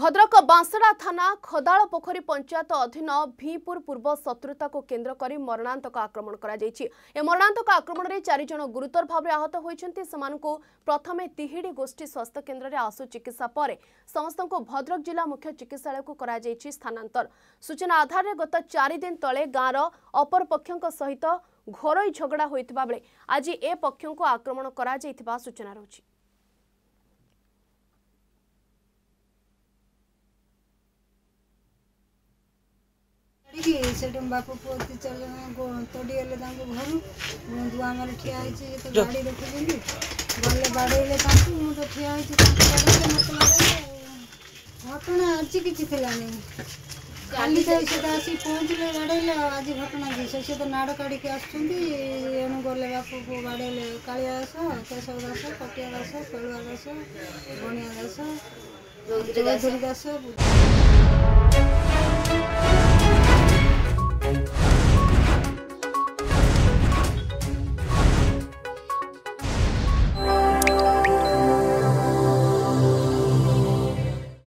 ଭଦ୍ରକ ବାଂଶଡ଼ା ଥାନା ଖଦାଳ ପୋଖରୀ ପଞ୍ଚାୟତ ଅଧୀନ ଭିପୁର ପୂର୍ବ ଶତ୍ରୁତାକୁ କେନ୍ଦ୍ର କରି ମରଣାନ୍ତକ ଆକ୍ରମଣ କରାଯାଇଛି ଏ ମରଣାନ୍ତକ ଆକ୍ରମଣରେ ଚାରିଜଣ ଗୁରୁତର ଭାବରେ ଆହତ ହୋଇଛନ୍ତି ସେମାନଙ୍କୁ ପ୍ରଥମେ ତିହିଡି ଗୋଷ୍ଠୀ ସ୍ୱାସ୍ଥ୍ୟ କେନ୍ଦ୍ରରେ ଆଶୁ ଚିକିତ୍ସା ପରେ ସମସ୍ତଙ୍କୁ ଭଦ୍ରକ ଜିଲ୍ଲା ମୁଖ୍ୟ ଚିକିତ୍ସାଳୟକୁ କରାଯାଇଛି ସ୍ଥାନାନ୍ତର ସୂଚନା ଆଧାରରେ ଗତ ଚାରିଦିନ ତଳେ ଗାଁର ଅପରପକ୍ଷଙ୍କ ସହିତ ଘରୋଇ ଝଗଡ଼ା ହୋଇଥିବା ବେଳେ ଆଜି ଏ ପକ୍ଷଙ୍କୁ ଆକ୍ରମଣ କରାଯାଇଥିବା ସୂଚନା ରହିଛି କରିକି ସେଠୁ ବାପ ପୁଅ ଦି ଚାରିଜଣ ତଡ଼ିଗଲେ ତାଙ୍କୁ ଘରୁ ବନ୍ଧୁ ଆମର ଠିଆ ହେଇଛି ଯେତେ ଗାଡ଼ି ରଖୁଛନ୍ତି ଗଲେ ବାଡ଼େଇଲେ ତାଙ୍କୁ ମୁଁ ତ ଠିଆ ହେଇଛି ତାଙ୍କୁ ବାଡ଼େଇଲେ ମୋତେ ବାଡ଼େଇଲେ ଘଟଣା ଆଜି କିଛି ଥିଲାନି କାଲି ଯାଇ ସେଟା ଆସି ପହଞ୍ଚିଲେ ବାଡ଼େଇଲେ ଆଉ ଆଜି ଘଟଣା କି ସେ ସହିତ ନାଡ଼ କାଢ଼ିକି ଆସୁଛନ୍ତି ଏଣୁ ଗଲେ ବାପକୁ ବାଡ଼େଇଲେ କାଳିଆ ଦାସ କେଶବ ଦାସ କଟିଆ ଦାସ କେଳୁଆ ଦାସ ବଣିଆ ଦାସ ଚୌଧୁରୀ ଦାସ